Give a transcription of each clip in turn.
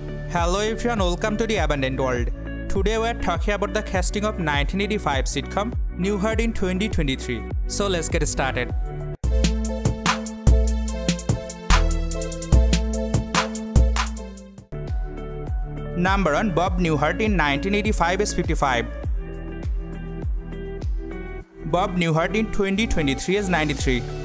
Hello everyone, welcome to the Abundant World. Today we are talking about the casting of 1985 sitcom Newhart in 2023. So let's get started. Number 1 Bob Newhart in 1985 is 55. Bob Newhart in 2023 is 93.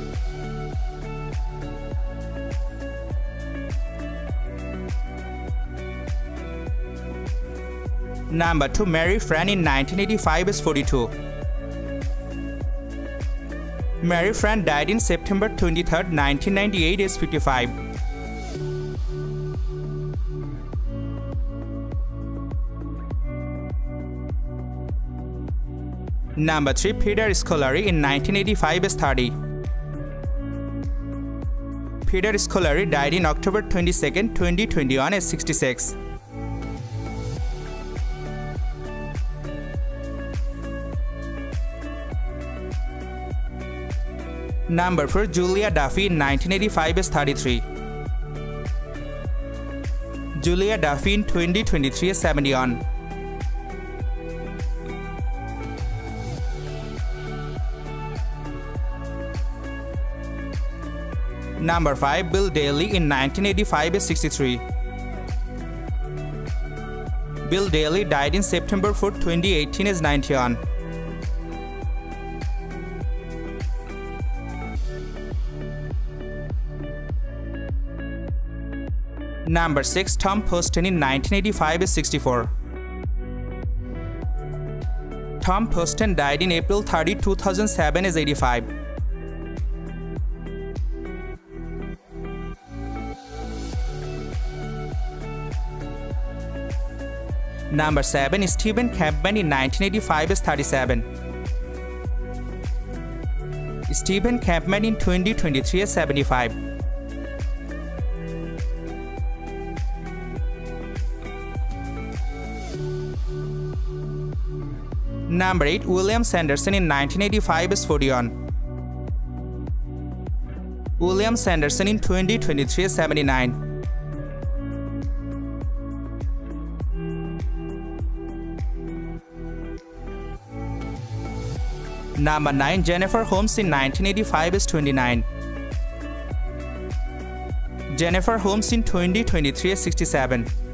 Number 2 Mary Frann in 1985 is 42. Mary Frann died in September 23, 1998 is 55. Number 3 Peter Scolari in 1985 is 30. Peter Scolari died in October 22, 2021 is 66. Number 4 Julia Duffy in 1985 is 33. Julia Duffy in 2023 is 71. Number 5 Bill Daily in 1985 is 63. Bill Daily died in September 4, 2018 is 91. Number 6 Tom Poston in 1985 is 64. Tom Poston died in April 30, 2007 is 85. Number 7 Steven Kampmann in 1985 is 37. Steven Kampmann in 2023 is 75. Number 8 William Sanderson in 1985 is 41. William Sanderson in 2023 is 79. Number 9 Jennifer Holmes in 1985 is 29. Jennifer Holmes in 2023 is 67.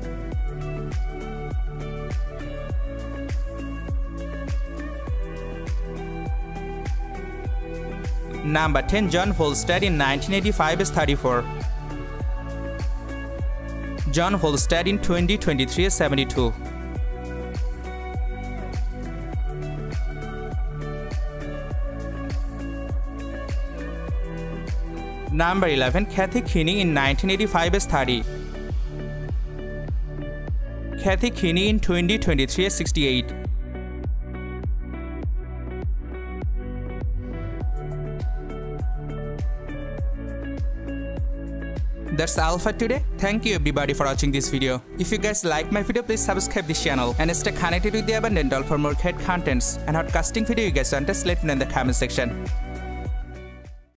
Number 10 John Voldstad in 1985 is 34. John Voldstad in 2023 is 72. Number 11 Kathy Kinney in 1985 is 30. Kathy Kinney in 2023 is 68. That's all for today. Thank you everybody for watching this video. If you guys like my video, please subscribe this channel and stay connected with the Abandoned Doll for more head contents and hot casting video you guys want, just let me know in the comment section.